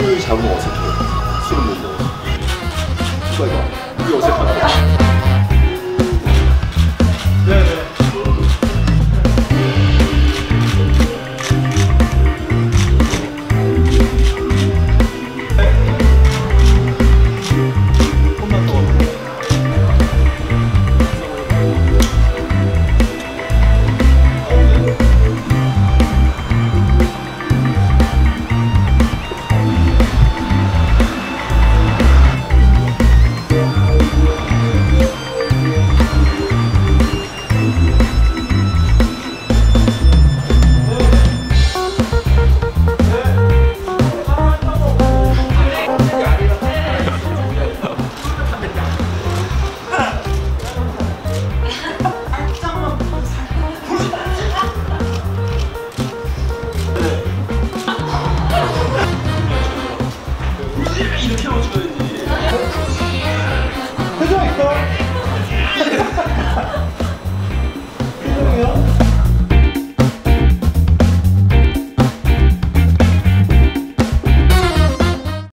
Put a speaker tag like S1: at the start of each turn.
S1: 술 잡으면 어색해?
S2: 있어?